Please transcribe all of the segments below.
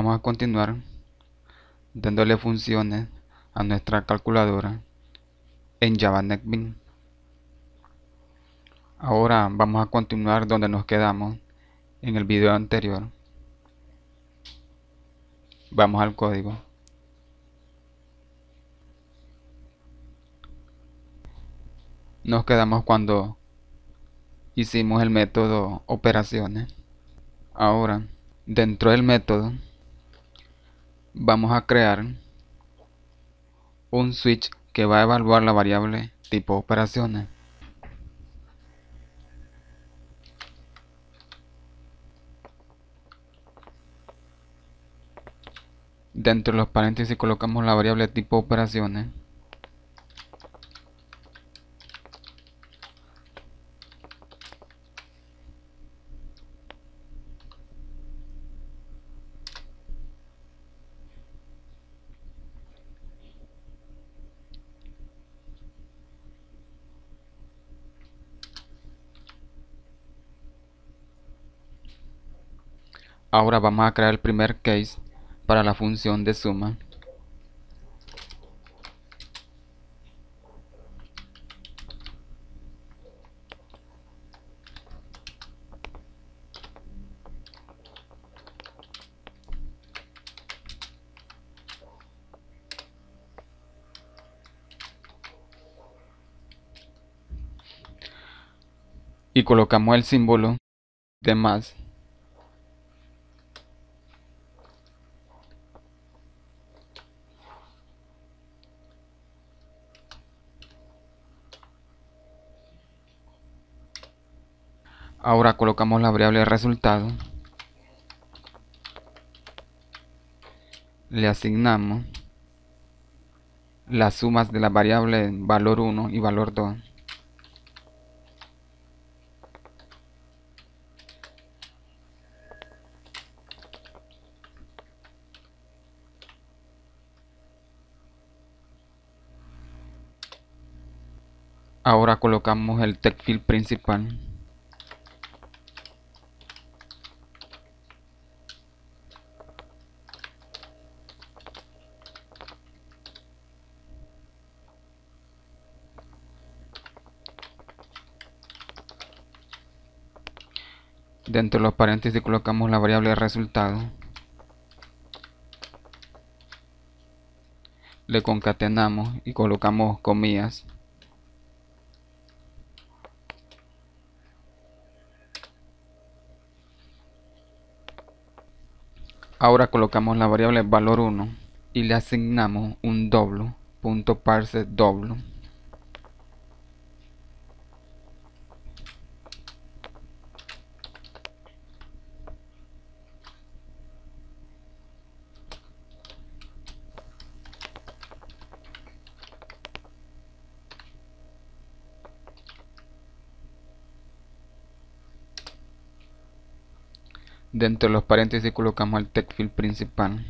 Vamos a continuar dándole funciones a nuestra calculadora en Java NetBeans. Ahora vamos a continuar donde nos quedamos en el video anterior. Vamos al código. Nos quedamos cuando hicimos el método operaciones. Ahora, dentro del método, vamos a crear un switch que va a evaluar la variable tipo operaciones. Dentro de los paréntesis colocamos la variable tipo operaciones. Ahora vamos a crear el primer case para la función de suma. y colocamos el símbolo de más Ahora colocamos la variable resultado. Le asignamos las sumas de las variables valor 1 y valor 2. Ahora colocamos el text field principal. Dentro de los paréntesis colocamos la variable resultado. Le concatenamos y colocamos comillas. Ahora colocamos la variable valor 1 y le asignamos un doble punto parse doble. Dentro de los paréntesis colocamos el text field principal.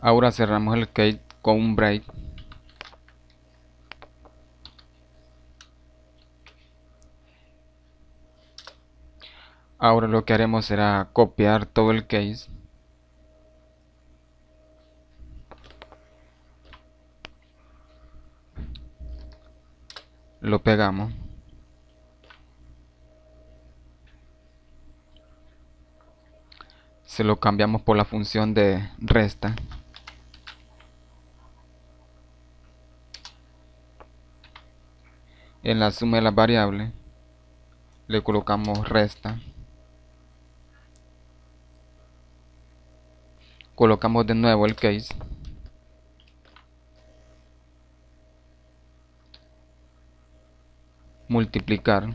Ahora cerramos el case con un break. Ahora lo que haremos será copiar todo el case. Lo pegamos. Se lo cambiamos por la función de resta. En la suma de las variables le colocamos resta. Colocamos de nuevo el case. Multiplicar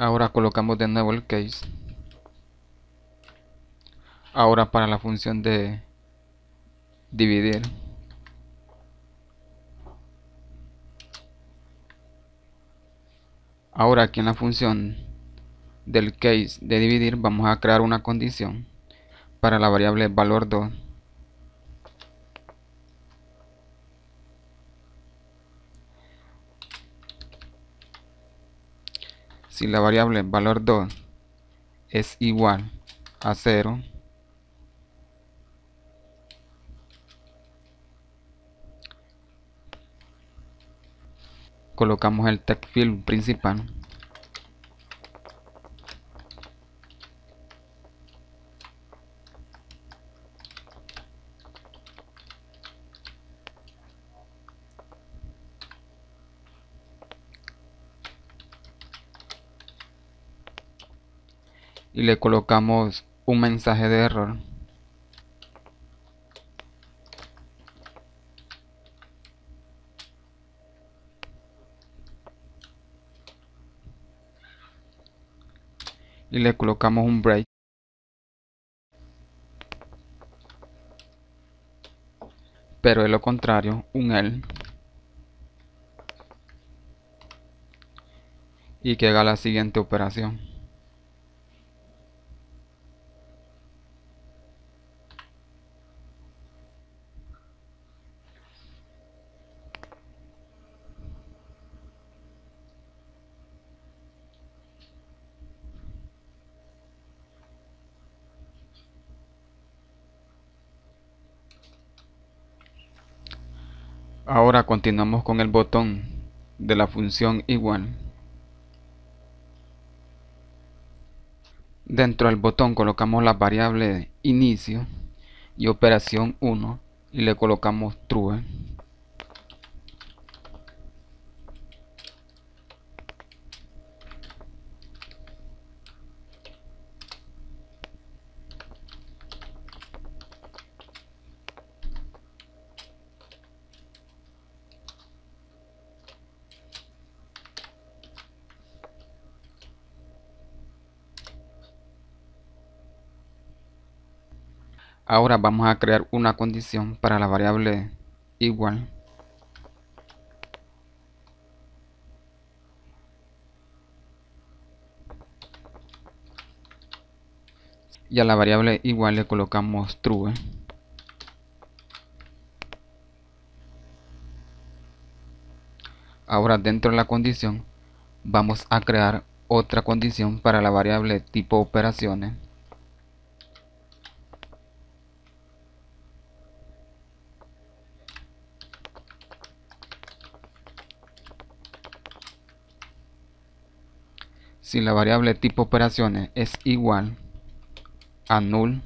Ahora colocamos de nuevo el case. Ahora para la función de dividir. Ahora aquí en la función del case de dividir vamos a crear una condición para la variable valor 2 si la variable valor 2 es igual a 0 colocamos el text field principal y le colocamos un mensaje de error. Y le colocamos un break. Pero de lo contrario un el y que haga la siguiente operación Ahora continuamos con el botón de la función igual. Dentro del botón colocamos la variable inicio y operación 1 y le colocamos true. Ahora vamos a crear una condición para la variable igual. Y a la variable igual le colocamos true. Ahora dentro de la condición vamos a crear otra condición para la variable tipo operaciones. Si la variable tipo operaciones es igual a null,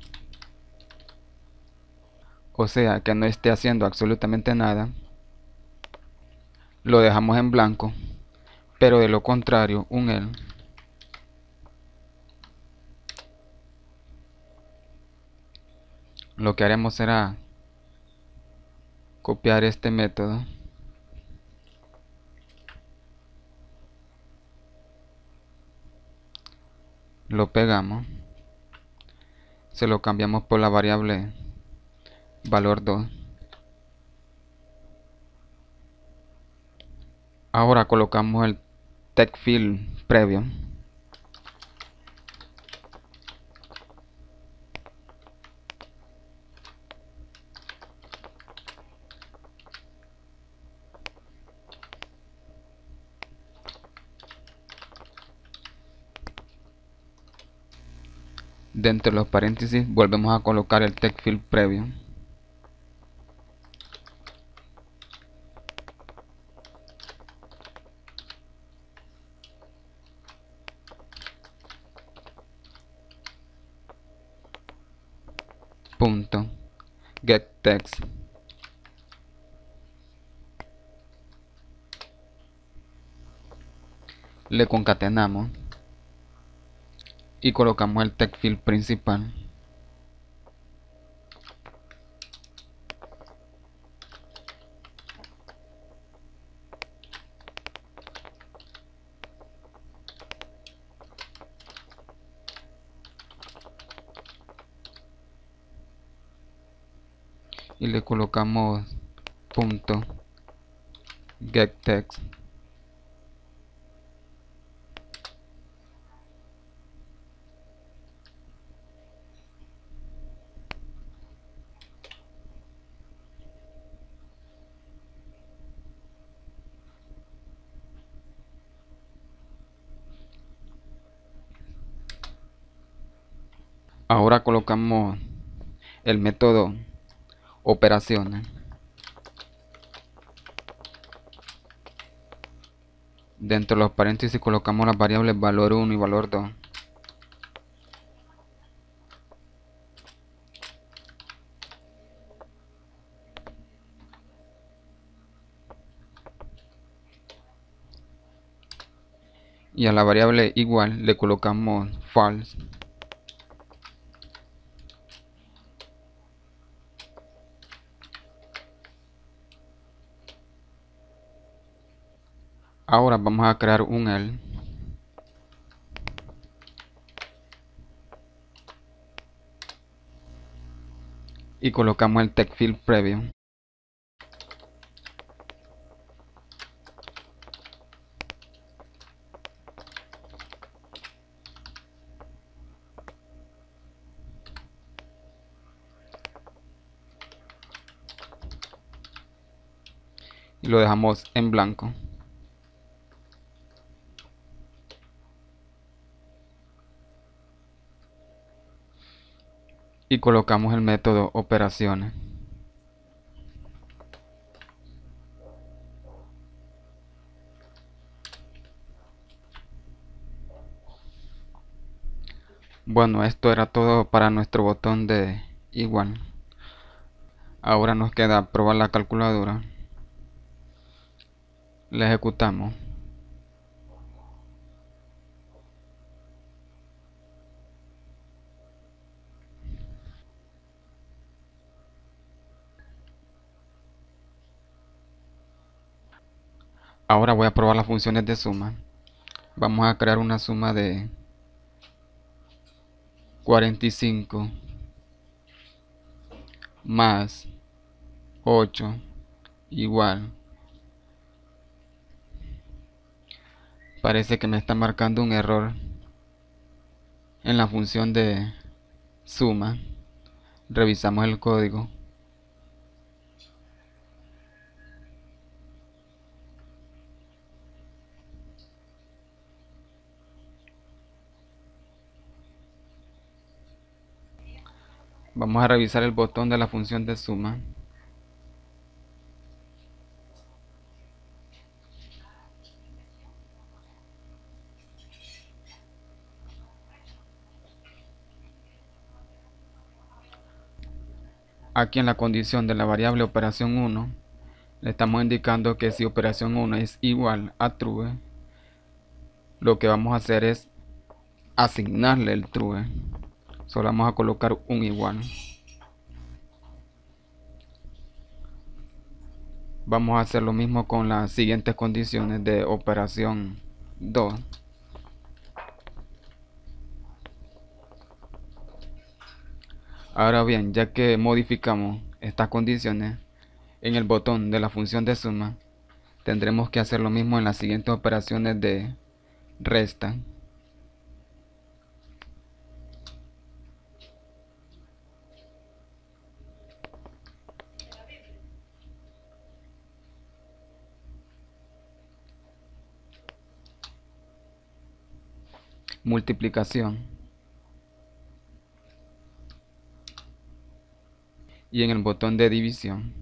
o sea que no esté haciendo absolutamente nada, lo dejamos en blanco, pero de lo contrario un el lo que haremos será copiar este método lo pegamos se lo cambiamos por la variable valor 2 ahora colocamos el text field previo Dentro de los paréntesis volvemos a colocar el text field previo. Punto. Get text. Le concatenamos y colocamos el text field principal. Y le colocamos punto get text. Ahora colocamos el método operaciones dentro de los paréntesis colocamos las variables valor 1 y valor 2 y a la variable igual le colocamos false ahora vamos a crear un L. Y colocamos el text field previo. Y lo dejamos en blanco y colocamos el método operaciones. Bueno, esto era todo para nuestro botón de igual. Ahora nos queda probar la calculadora. La ejecutamos. Ahora voy a probar las funciones de suma. Vamos a crear una suma de 45 más 8 igual. Parece que me está marcando un error en la función de suma. Revisamos el código. Vamos a revisar el botón de la función de suma. Aquí en la condición de la variable operación 1 le estamos indicando que si operación 1 es igual a true lo que vamos a hacer es asignarle el true solo vamos a colocar un igual. Vamos a hacer lo mismo con las siguientes condiciones de operación 2 ahora bien ya que modificamos estas condiciones en el botón de la función de suma tendremos que hacer lo mismo en las siguientes operaciones de resta multiplicación. Y en el botón de división.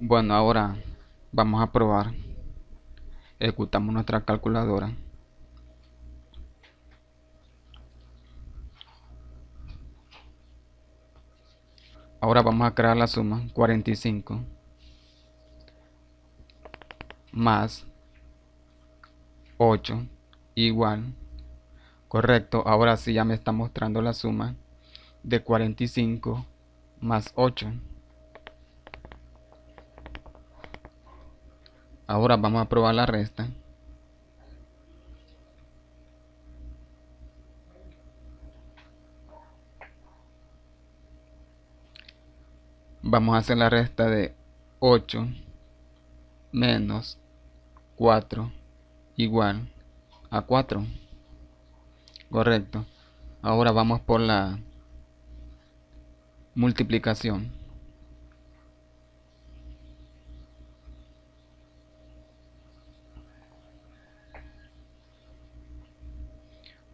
Bueno ahora vamos a probar. Ejecutamos nuestra calculadora Ahora vamos a crear la suma 45 más 8 igual. Correcto ahora sí ya me está mostrando la suma de 45 más 8 ahora vamos a probar la resta Vamos a hacer la resta de 8 menos 4 igual a 4. Correcto. Ahora vamos por la multiplicación.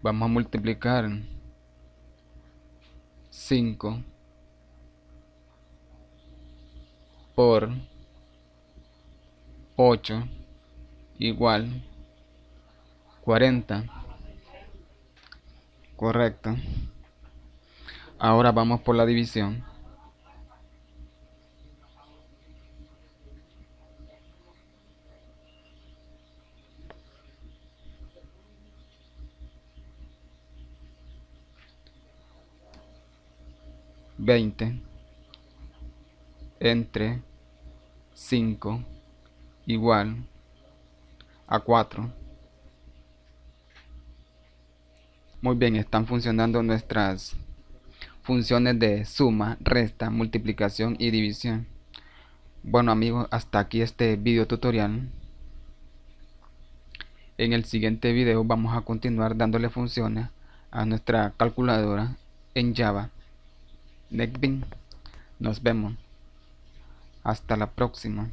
Vamos a multiplicar 5 por 8 igual 40. Correcto. Ahora vamos por la división. Veinte entre cinco igual a cuatro. Muy bien, están funcionando nuestras funciones de suma, resta, multiplicación y división. Bueno amigos, hasta aquí este video tutorial. En el siguiente video vamos a continuar dándole funciones a nuestra calculadora en Java. NetBeans. Nos vemos. Hasta la próxima.